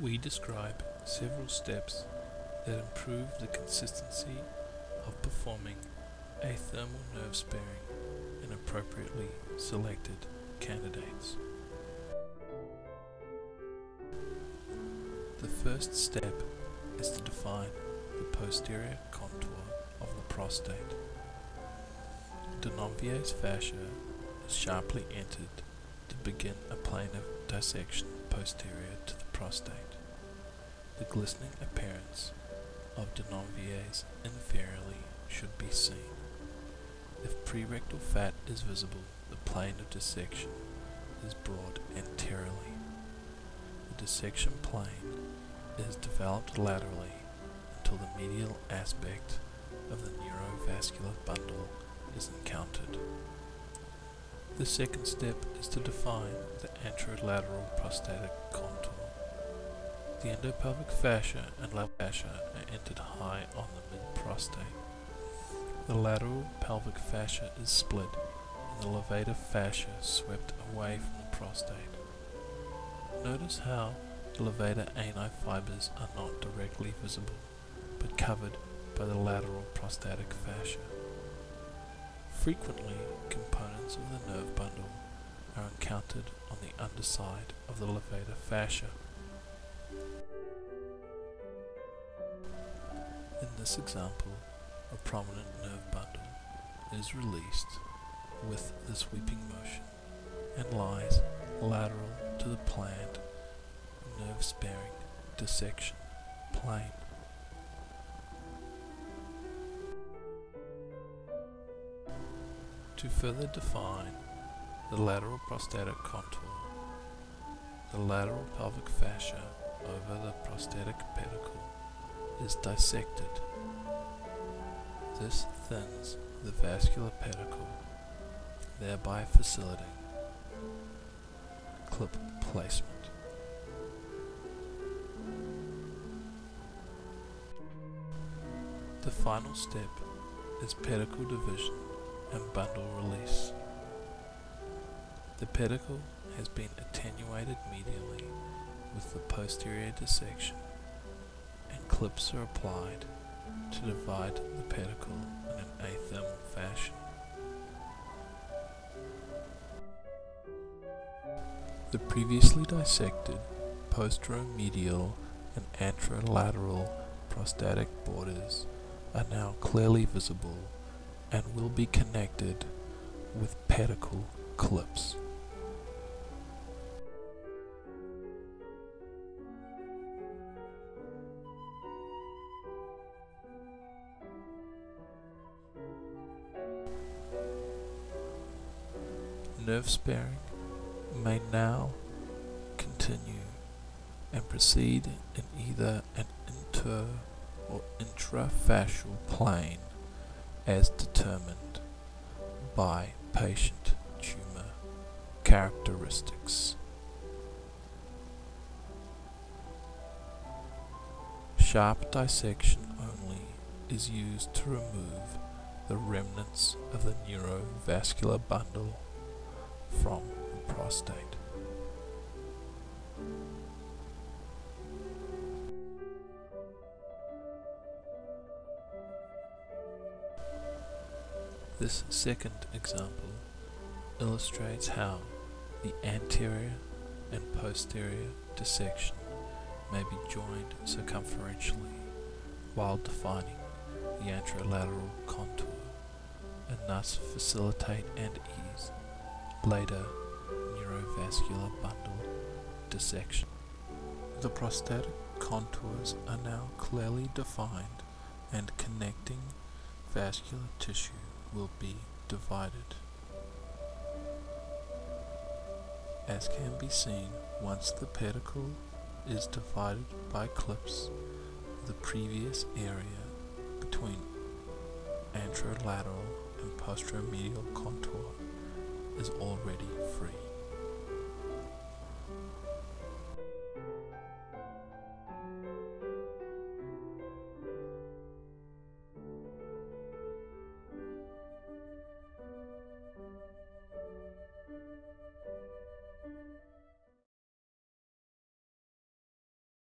we describe several steps that improve the consistency of performing athermal nerve sparing in appropriately selected candidates. The first step is to define the posterior contour of the prostate. Denonvilliers' fascia is sharply entered to begin a plane of dissection posterior to the prostate. The glistening appearance of Denonvilliers' inferiorly should be seen. If prerectal fat is visible, the plane of dissection is broad anteriorly. The dissection plane is developed laterally until the medial aspect of the neurovascular bundle is encountered. The second step is to define the anterolateral prostatic contour. The endopelvic fascia and lateral fascia are entered high on the mid-prostate. The lateral pelvic fascia is split and the levator fascia swept away from the prostate. Notice how the levator ani fibers are not directly visible, but covered by the lateral prostatic fascia. Frequently, components of the nerve bundle are encountered on the underside of the levator fascia. This example, a prominent nerve bundle is released with the sweeping motion and lies lateral to the planned nerve sparing dissection plane. To further define the lateral prostatic contour, the lateral pelvic fascia over the prostatic pedicle is dissected. This thins the vascular pedicle, thereby facilitating clip placement. The final step is pedicle division and bundle release. The pedicle has been attenuated medially with the posterior dissection clips are applied to divide the pedicle in an athermal fashion. The previously dissected posteromedial and anterolateral prostatic borders are now clearly visible and will be connected with pedicle clips. Nerve sparing may now continue and proceed in either an inter or intrafascial plane as determined by patient tumor characteristics. Sharp dissection only is used to remove the remnants of the neurovascular bundle from the prostate. This second example illustrates how the anterior and posterior dissection may be joined circumferentially while defining the anterolateral contour and thus facilitate and ease later neurovascular bundle dissection. The prostatic contours are now clearly defined and connecting vascular tissue will be divided. As can be seen, once the pedicle is divided by clips, the previous area between anterolateral and posteromedial contour is already free.